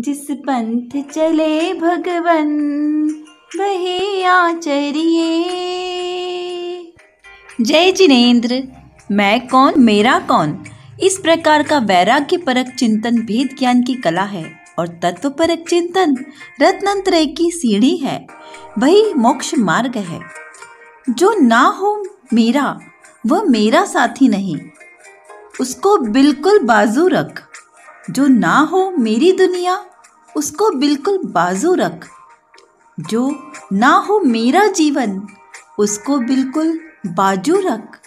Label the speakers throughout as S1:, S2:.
S1: जिस पंथ चले भगवन, वही आचरिए। जय जिनेन्द्र, मैं कौन, मेरा कौन? इस प्रकार का वैराग्य परक चिंतन भेद ज्ञान की कला है और तत्व परक चिंतन रत्नत्रय की सीढ़ी है। वही मोक्ष मार्ग है। जो ना हो मेरा, वह मेरा साथी नहीं। उसको बिल्कुल बाजू रख। जो ना हो मेरी दुनिया, उसको बिल्कुल बाजू रख। जो ना हो मेरा जीवन, उसको बिल्कुल बाजू रख।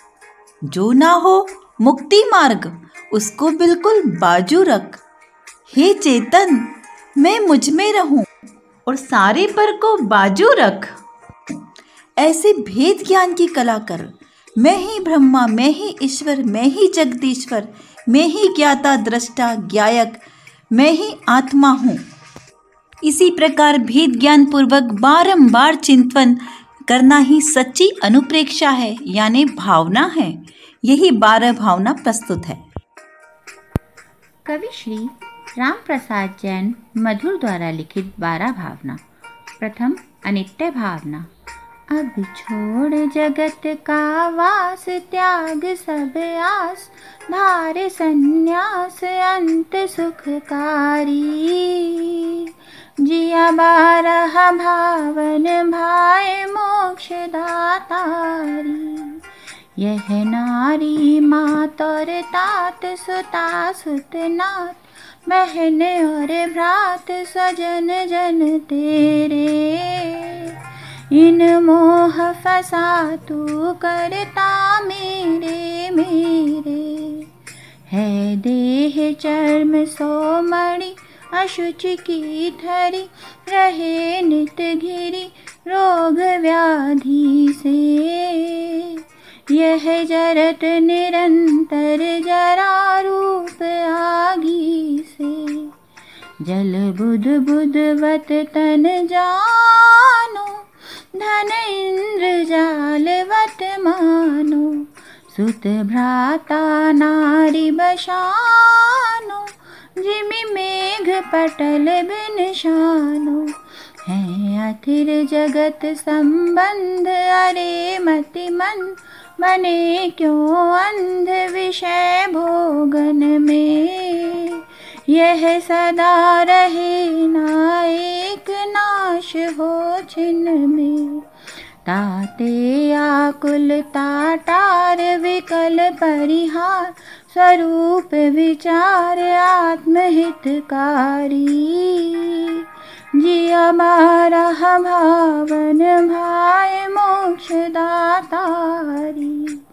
S1: जो ना हो मुक्ति मार्ग, उसको बिल्कुल बाजू रख। हे चेतन, मैं मुझमें रहूँ और सारे पर को बाजू रख। ऐसे भेद ज्ञान की कला कर। मैं ही ब्रह्मा, मैं ही ईश्वर, मैं ही जगदीश्वर मैं ही ज्ञाता, दृष्टा, ज्ञायक, मैं ही आत्मा हूँ। इसी प्रकार भेद ज्ञान पूर्वक बारंबार चिंतन करना ही सच्ची अनुप्रेक्षा है, यानी भावना है। यही बारह भावना प्रस्तुत है।
S2: कवि श्री राम प्रसाद जैन मधुर द्वारा लिखित बारह भावना। प्रथम अनित्य भावना। अब छोड़ जगत का वास, त्याग सब आस। धार संन्यास, अंत सुखकारी। जिया बारह भावन भाई मोक्ष दातारी यह नारी मात और तात, सुता सुतनाथ। बहन और भ्रात, सजन जन तेरे। इन मोह फसा तू करता मेरे मेरे। है देह चर्म सोमणि, अशुचि की धरी, रहे नित घिरी रोग व्याधि से। यह जरत निरंतर जरा रूप आगी से। जल बुध बुधवत तन जानो धन इंद्र जालवत मानो, सुत भ्राता नारी बशानो जिमि मेघ पटल बिन शानो। है अथिर जगत संबंध, अरे मति मन, बने क्यों अंध विषय भोगन में? यह सदा रहे ना एक नाश हो छिन्न में। ताते आकुल ताटार विकल परिहार, स्वरूप विचार आत्महितकारी। जिया मारा भावन भाई मोक्ष दातारी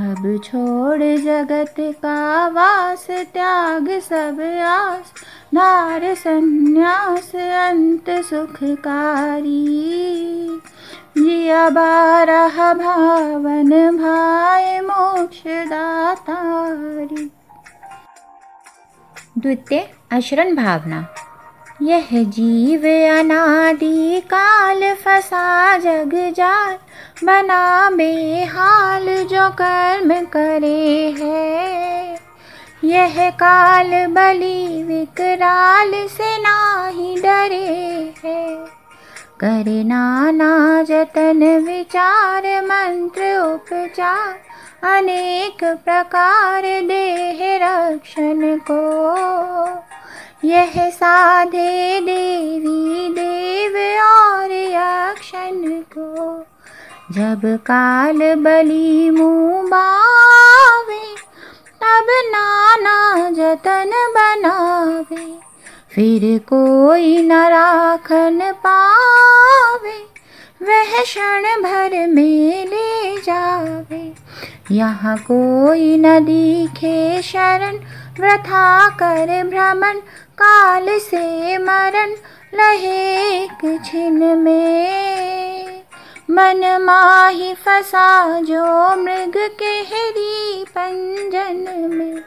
S2: अब छोड़ जगत का वास, त्याग सब आस। धार संन्यास, अंत सुखकारी। जिया बारह भावन, भाई मोक्ष दातारी द्वितीय अशरण भावना। यह जीव अनादि काल फसा जग जाल, बना बेहाल जो कर्म करे है। यह काल बलि विकराल से नाही डरे है। करे नाना जतन विचार, मंत्र उपचार, अनेक प्रकार देह रक्षण को। यह साधे देवी देव और यक्षण को जब काल बलि मुँह बावे, तब नाना जतन बनावे। फिर कोई न राखन पावे, वह क्षण भर में ले जावे। यहाँ कोई न दिखे शरण व्रथा कर भ्रमण काल से मरण लहे छिन में। मन माही फसा जो मृग के हरी पंजन में।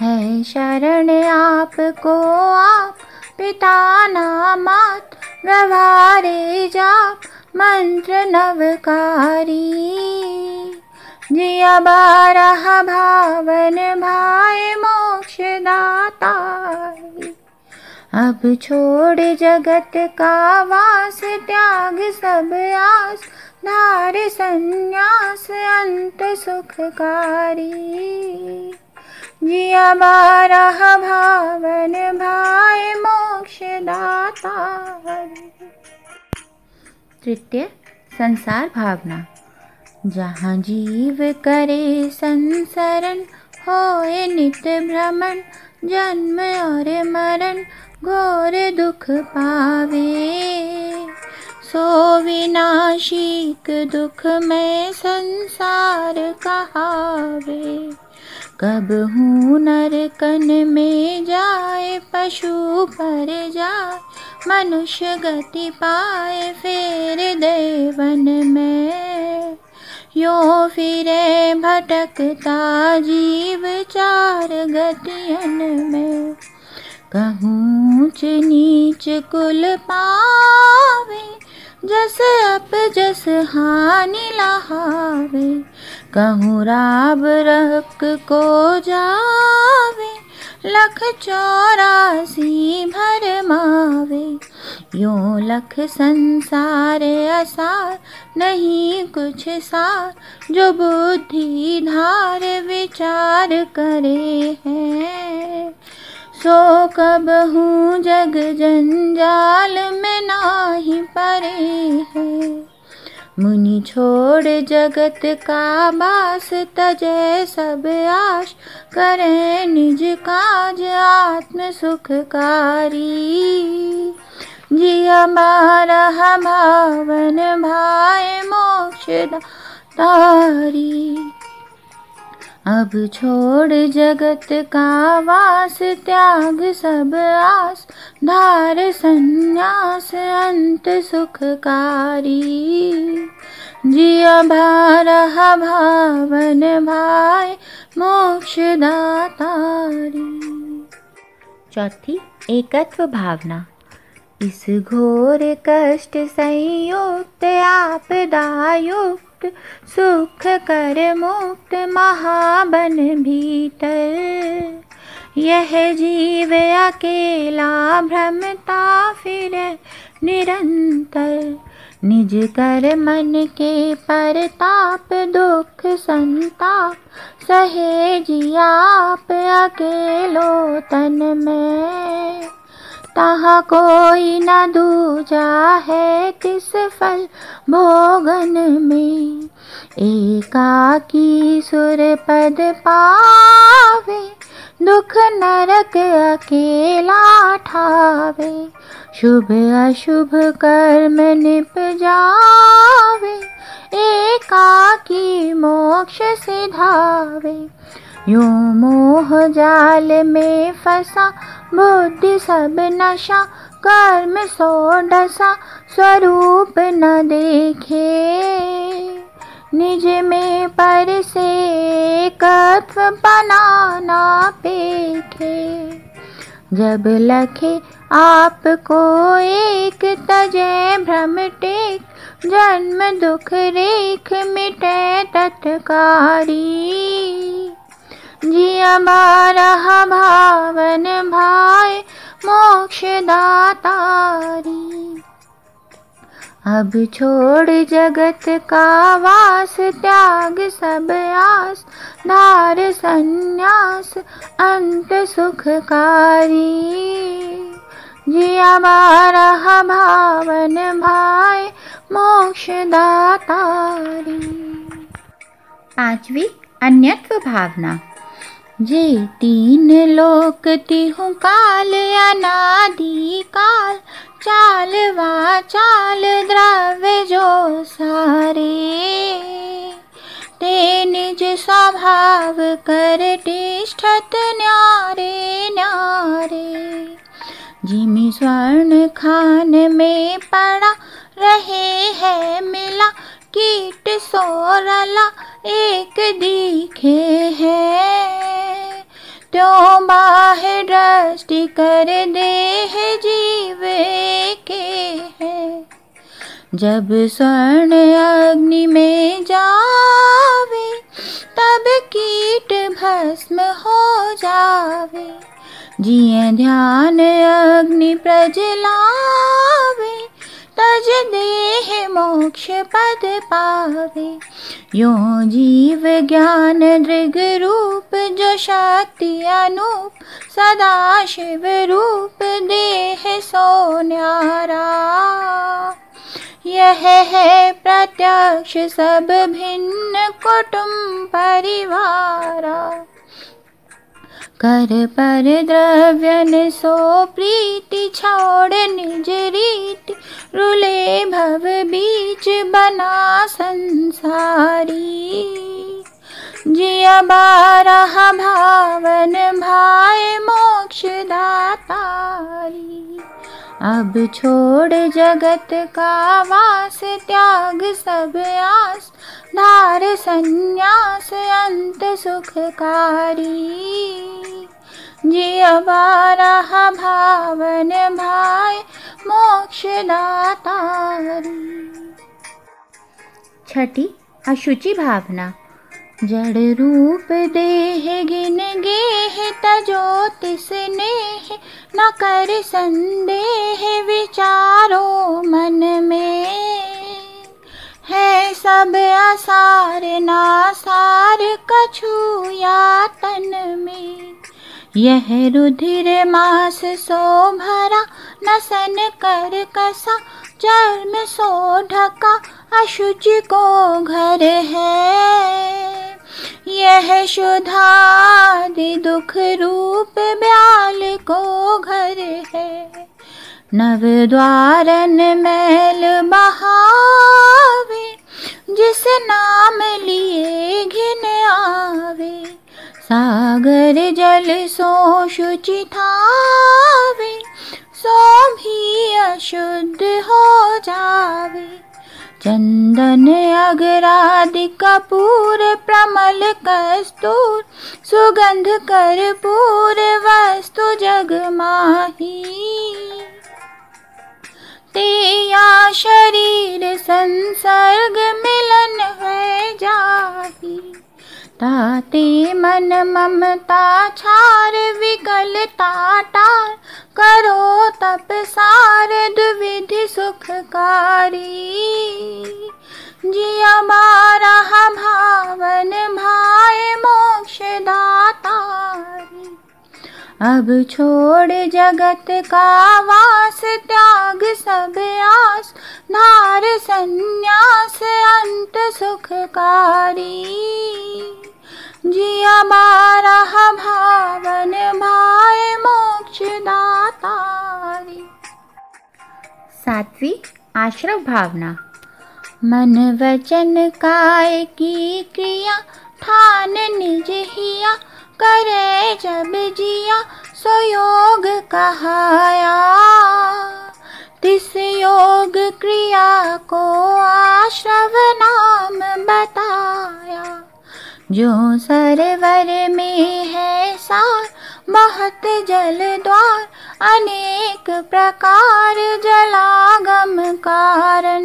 S2: है शरण आपको आप, पिता नामात व्यवहारे जाप, मंत्र नवकारी। जिया बारह भावन भाई मोक्ष दाता अब छोड़ जगत का वास, त्याग सब आस धार संन्यास, अंत सुखकारी। जिया बारह भावन भाई मोक्ष दाता तृतीय, संसार भावना। जहाँ जीव करे संसरण, होए नित्य भ्रमण, जन्म और मरण, घोर दुख पावे। सो विनाशिक दुख में संसार कहावे। कब हूँ नरकन में जाए, पशु पर जाए, मनुष्य गति पाए, फिर देवन में। यो फिरे भटकता जीव चार गतियन में। कहूँच नीच कुल पावे जस अप जस हानि लहावे, कहूँ राब रख को जावे, लख चौरासी भर मावे। यो लख संसार असार नहीं कुछ सार जो बुद्धि धार विचार करे हैं। सो कब हूँ जग जंजाल में नाही परे है। मुनि छोड़ जगत का बास तजय सब आश करें निज काज आत्म सुखकारी। जिया बारह भावन भाई मोक्ष तारी। अब छोड़ जगत का वास, त्याग सब आस। धार संन्यास, अंत सुखकारी। जिया भारह भावन भाई मोक्ष दातारी चौथी, एकत्व भावना। इस घोर कष्ट संयुक्त आपदायुक्त सुख कर मुक्त महाबन भीतर। यह जीव अकेला भ्रमता फिर निरंतर। निज कर मन के परताप दुख संताप सहे जियाप अकेलो तन में। तहाँ कोई न दूजा है तिस फल भोगन में। एकाकी सुर पद पावे, दुख नरक अकेला ठावे। शुभ अशुभ कर्म निप जावे, एकाकी मोक्ष सिधावे। यो मोह जाल में फंसा, बुद्धि सब नशा, कर्म सो डसा, स्वरूप न देखे। निज में पर से कत्व बनाना पेखे। जब लखे आपको एक तजय भ्रम टेक, जन्म दुख रेख मिटे तत्कारी। जिया बारह भावन भाई मोक्ष दातारी अब छोड़ जगत का वास, त्याग सब आस, धार संन्यास, अंत सुखकारी। जिया बारह भावन भाई मोक्ष दातारी पांचवी अन्यत्व भावना। जे, तीन लोक तिहु काल, अनादि काल। चाल वा चाल, द्रव्य जो सारे। ते निज स्वभाव कर टिष्ठत न्यारे न्यारे। जिमी स्वर्ण खान में पड़ा रहे है मिला, कीट सोरला एक दिखे है। त्यों बाहे दृष्टि कर देह जीव के है। जब स्वर्ण अग्नि में जावे, तब कीट भस्म हो जावे। जिय ध्यान अग्नि प्रजलावे तज देह मोक्ष पद पावे। यो जीव ज्ञान दृग रूप, जो शक्ति अनूप, सदा शिव रूप, देह सो न्यारा यह है प्रत्यक्ष सब भिन्न कुटुंब परिवारा। कर पर द्रव्यन सो प्रीति छोड़ निज रीति। रुले भव बीच बना संसारी। जिया बारह भावन भाई मोक्ष दातारी अब छोड़ जगत का वास, त्याग सब आस। धार संन्यास अंत सुखकारी। जिया बारह भावन भाई मोक्ष दातारी छठी, अशुचि भावना। जड़ रूप देह गिन गेह तजोतिस नेह। न कर संदेह, विचारो मन में। सब आसार नासार कछु या तन में। यह रुधिर मास सो भरा नसन कर कसा चर्म सो ढका अशुचि को घर है। यह शुद्धादि दुख रूप ब्याल को घर है। नव द्वारन मैल बहावे जिस नाम लिए घिन आवे। सागर जल सो शुचि थावे सो भी अशुद्ध हो जावे। चंदन अगरादि कपूर, प्रमल कस्तूर, सुगंध कर कर्पूर वस्तु जग माही। तेया शरीर संसर्ग मिलन है जाही ताते मन ममता छार विकलता टार। करो तप सार द्विधि सुखकारी। जिया बारह भावन भाई मोक्ष दातारी। अब छोड़ जगत का वास त्याग सब आस। धार संन्यास अंत सुखकारी। जिया बारह भावन भाई मोक्ष दातारी सातवीं आश्रव भावना। मन वचन काय की क्रिया ठान निज हिया। करे जब जिया सो योग कहाया। तिस योग क्रिया को आश्रव नाम बताया। जो सरवर में है सार बहुत जल द्वार, अनेक प्रकार जलागम कारण।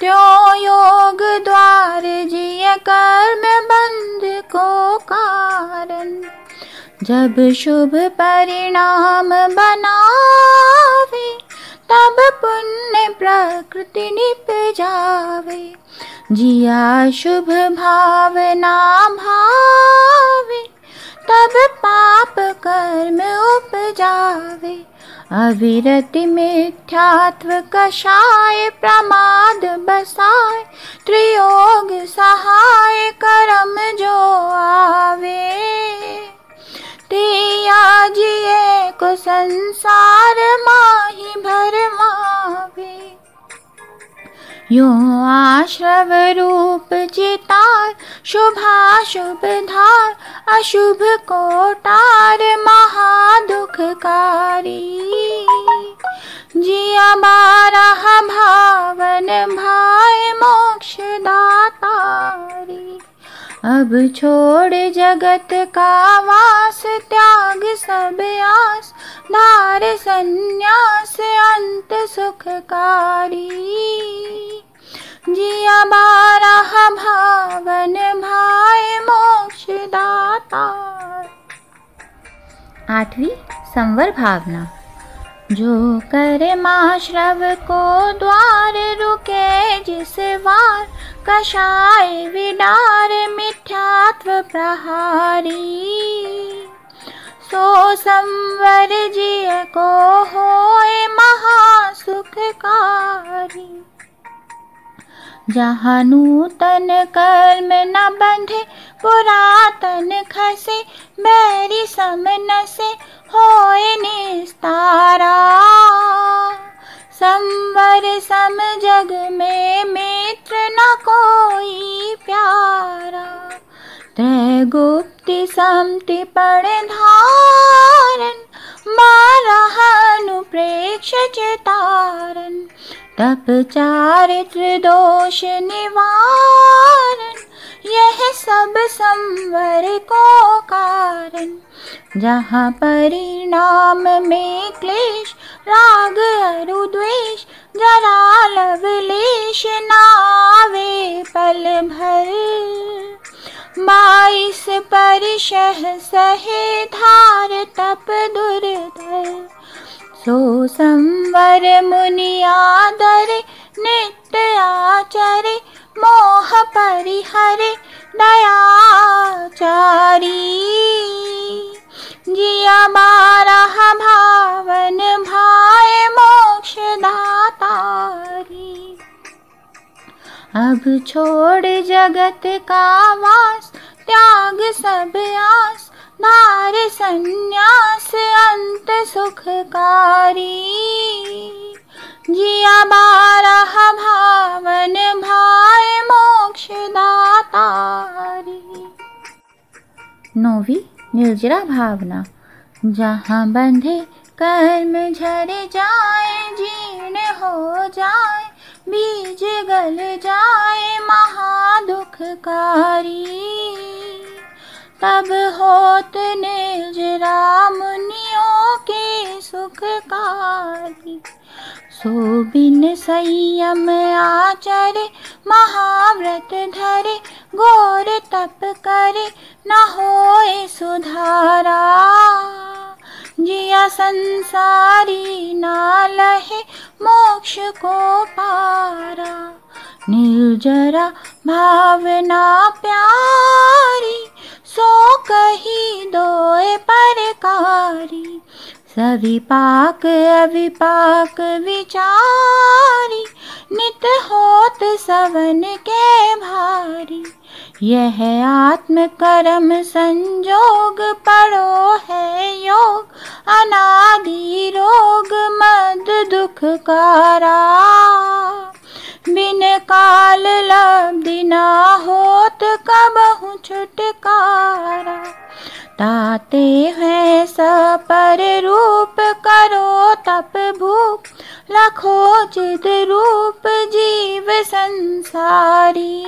S2: त्यो योग द्वार जिय कर्म कारण जब शुभ परिणाम बनावे, तब पुण्य प्रकृति निप जावे। जिया शुभ भावना भावे, तब पाप कर्म उप जावे अविरति मिथ्यात्व कषाय प्रमाद बसाय, त्रियोग सहाय कर्म जो आवे। तिया जिए को संसार माही भरमावे यो आश्रव रूप जितार शुभा शुभ धार, अशुभ कोटार। महादुखकारी अब छोड़ जगत का वास, त्याग सब आस धार संन्यास, अंत सुखकारी। जिया बारह भावन भाई मोक्ष दाता आठवीं संवर भावना। जो करे माश्रव को द्वार रुके, जिस वार कषाय विडार मिथ्यात्व प्रहारी। सो संवर जिय को होए महासुखकारी। जहाँ नूतन कर्म न बंधे, पुरातन खसे बैरी समन से होए निस्तारा। संवर सम जग में मित्र न कोई प्यारा। त्रैगुप्ति समति पड़ धारण मारहनु प्रेक्ष चितारन, तप चारित्र दोष निवारण यह सब संवर को कारण। जहाँ परिणाम में क्लेश, राग अरुद्वेश जरा लवलेश नावे पल भर। बाईस परिशह सहे धार तप दुर्धर। सो संवर मुनि आदर, नित्य आचरे, मोह परिहरे, दयाचारी। जिया बारह भावन, भाए मोक्ष दातारी अब छोड़ जगत का वास त्याग सब आस, नार संन्यास, अंत सुखकारी। जिया बारह भावन भाए मोक्ष दातारी नौवी, निर्जरा भावना। जहाँ बंधे कर्म झर जाए, जीर्ण हो जाए बीज गल जाए महादुखकारी। तब होत निर्जरा मुनियों के सुखकारी। सो बिन संयम आचरे, महाव्रत धरे, घोर तप करे, न होए सुधारा। जिया संसारी ना लहे मोक्ष को पारा। निर्जरा भावना प्यारी, सो कही दोए परकारी। सविपाक अविपाक विचारी नित होत सवन के भारी। यह आत्म कर्म संजोग पड़ो है योग। अनादि रोग मद दुख कारा बिन काल लब्धि ना होत कबहु छुटकारा। ताते हैं सपर रूप करो तप भूप। लखो चिद रूप जीव संसारी।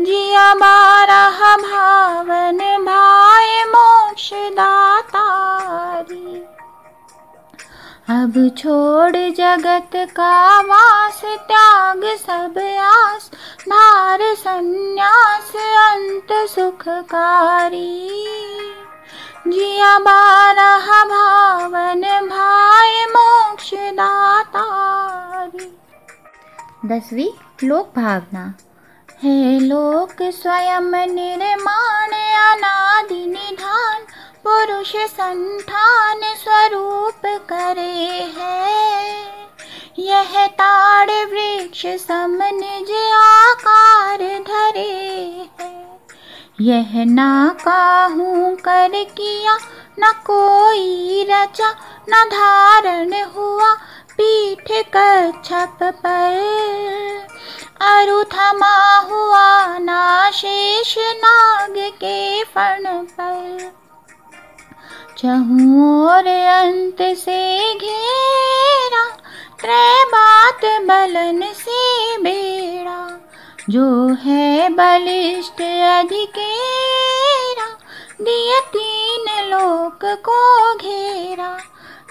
S2: जिया बारह भावन भाए मोक्ष दातारी अब छोड़ जगत का वास, त्याग सब आस। धार संन्यास, अंत सुखकारी। जिया बारह भावन, भाई मोक्ष दातारी दसवीं लोक भावना। है लोक, स्वयं निर्माण, अनादि निधान। पुरुष संठान स्वरूप करे है। यह ताड़ वृक्ष सम निज आकार धरे है। यह ना काहू कर किया, न कोई रचा, न धारण हुआ पीठ कच्छप पर। अरु थमा हुआ ना शेष नाग के फण पर। चहूर अंत से घेरा त्रय बात बलन से बेड़ा, जो है बलिष्ठ अधिकेरा दिय तीन लोक को घेरा,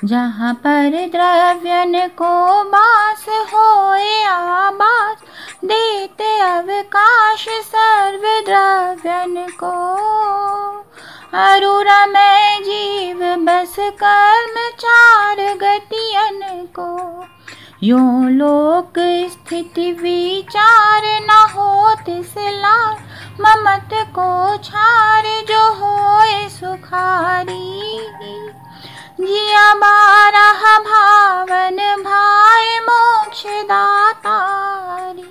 S2: जहाँ पर द्रव्यन को बास होए आबास देते अवकाश सर्व द्रव्यन को। अरुर में जीव बस कर्म चार गतियन को। यो लोक स्थिति विचार न हो तिसलार ममत को छार जो होए सुखारी। जिया बारह भावन भाई मोक्ष दातारी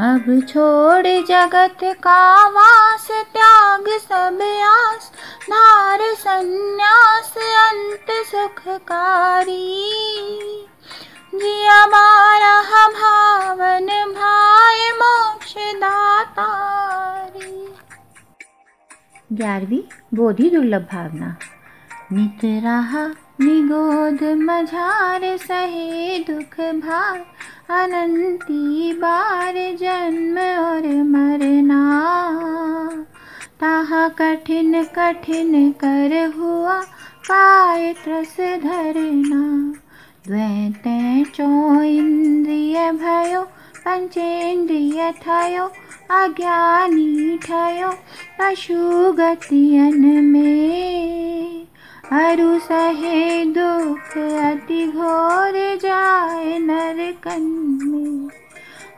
S2: अब छोड़ जगत का वास, त्याग सब आस। धार संन्यास, अंत सुखकारी। जिया बारह भावन भाई मोक्ष दातारी ग्यारहवीं, बोधि दुर्लभ भावना। नित रहा निगोद मझार सहे दुख भार अनंती बार जन्म और मरना। ताहा कठिन कठिन कर हुआ पाए त्रस धरना। द्वैत चो इंद्रिय भयो पंचेन्द्रिय थयो, अज्ञानी ठयो पशु गतियन में। अरु सहे दुख अति घोर जाए नरकन में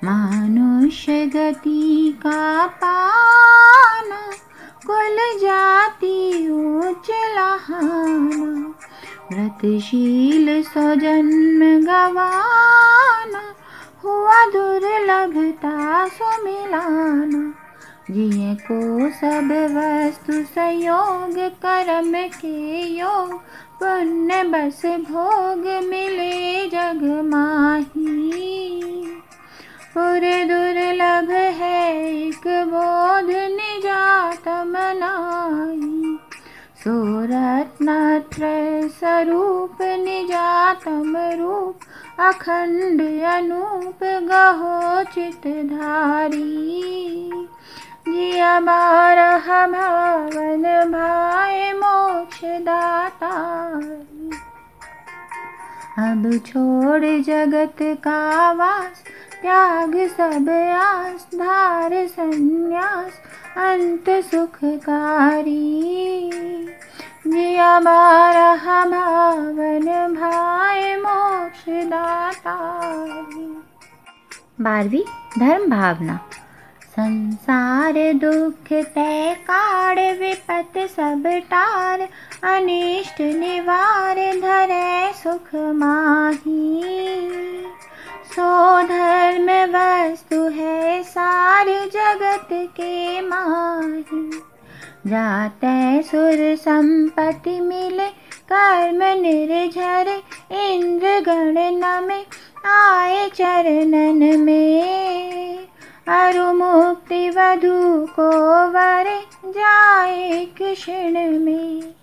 S2: मानुष्य गति का पाना, कुल जाति ऊंच लहाना। व्रतशील सो जन्म गवाना, हुआ दुर्लभता सो जिये को सब वस्तु संयोग, कर्म के योग। पुण्य बस भोग मिले जग माही। पुर दुर्लभ है एक बोध निजात मनाई सोरत्नत्र स्वरूप निजातम रूप, अखंड अनूप गहो चितधारी जिया भावन भाई मोक्ष दाता अब छोड़ जगत का वास, त्याग सब आस, धार संन्यास, अंत सुखकारी। जिया भावन भाई मोक्ष दाता बारहवीं धर्म भावना। संसार दुख तय काड़ विपत सब टार। अनिष्ट निवार, धरे सुख माही। सो धर्म वस्तु है सार, जगत के माही। जाते सुर संपत्ति मिले, कर्म निर्झर इंद्र गण नमे, आए चरणन में। अरु मुक्ति वधु को वर जाए कृष्ण में।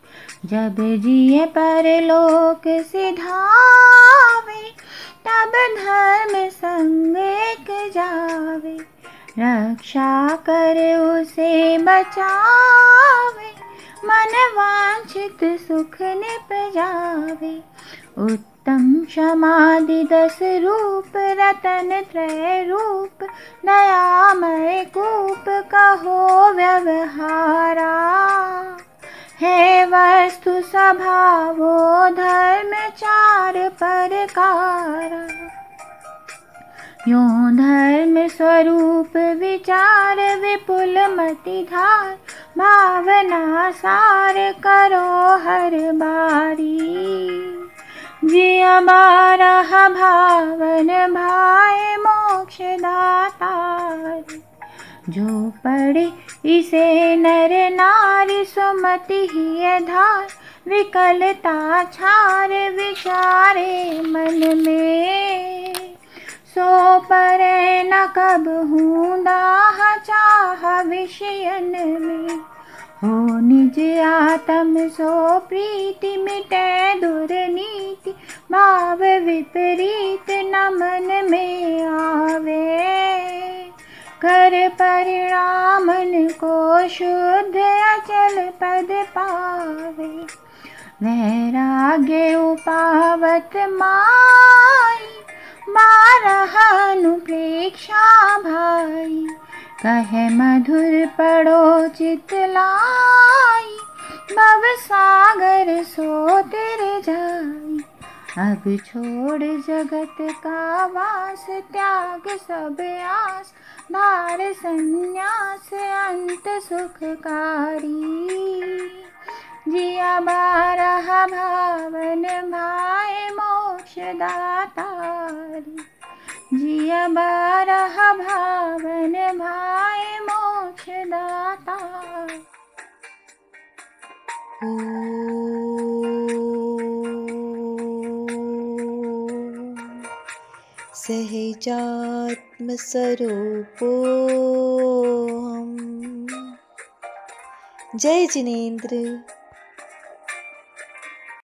S2: जब जिए परलोक सिधावे, तब धर्म संग एक जावे। रक्षा कर उसे बचावे, मन वांछित सुख निप जावे क्षमादि दस रूप, रतन त्रय रूप दयामय कूप कहो व्यवहारा। है वस्तु स्वभावो धर्म चार प्रकारा। यो धर्म स्वरूप विचार विपुल मति धार, भावना सार करो हर बारी। जिया बारह भावन भाई मोक्ष दातारी जो पढ़े इसे नर नारी सुमति ही धार विकलता छार विचारे मन में सो पर न कब हूँ दाह चाह विषयन में। हो निज आत्म सो प्रीति मिटे दुर्नीति भाव विपरीत न मन में आवे। कर परिणामन को शुद्ध अचल पद पावे। वैराग्य उपावत माई बारहानुप्रेक्षा भाई। कह, मधुर पड़ो चितलाई भव सागर सो तेरे जाई। अब छोड़ जगत का वास, त्याग सब आस धार संन्यास, अंत सुखकारी। जिया बारह भावन, भाए मोक्ष दातारी। जिया बारह भावन भाय मोक्षदाता
S1: सहचात्मस्वरूप जय जिनेन्द्र।